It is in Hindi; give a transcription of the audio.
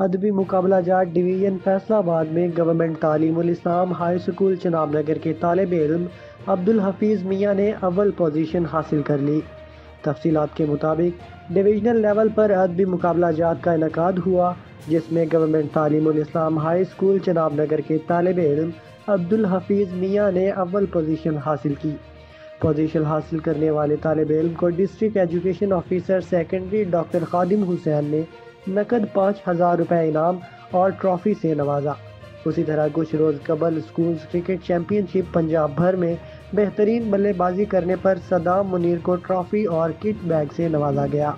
अदबी मुकाबला जाट डिवीज़न फैसलाबाद में गवर्नमेंट तालीम हाई स्कूल चनाब नगर के तालब इल्म अब्दुल हफीज़ मियाँ ने अव्वल पोजीशन हासिल कर ली। तफसीत के मुताबिक, डिवीजनल लेवल पर अदबी मुकाबला जात का इनका हुआ, जिसमें गवर्नमेंट तालीम हाई स्कूल चनाब नगर के तालब इल्म अब्दुल हफीज़ मियाँ ने अव्वल पोजीशन हासिल की। पोजीशन हासिल करने वाले तालब इल्म को district education officer secondary doctor Khadim Hussain ने नकद पाँच हज़ार रुपये इनाम और ट्रॉफ़ी से नवाजा। उसी तरह कुछ रोज़ कबल स्कूल क्रिकेट चैंपियनशिप पंजाब भर में बेहतरीन बल्लेबाजी करने पर सदाम मुनीर को ट्रॉफ़ी और किट बैग से नवाजा गया।